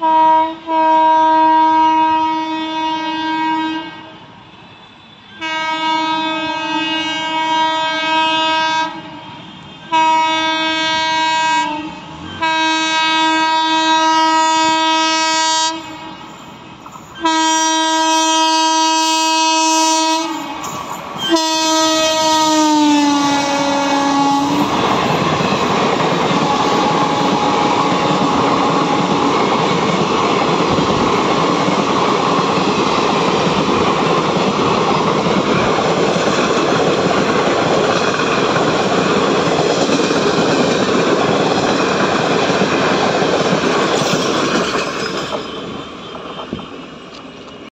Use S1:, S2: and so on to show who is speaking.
S1: ha ha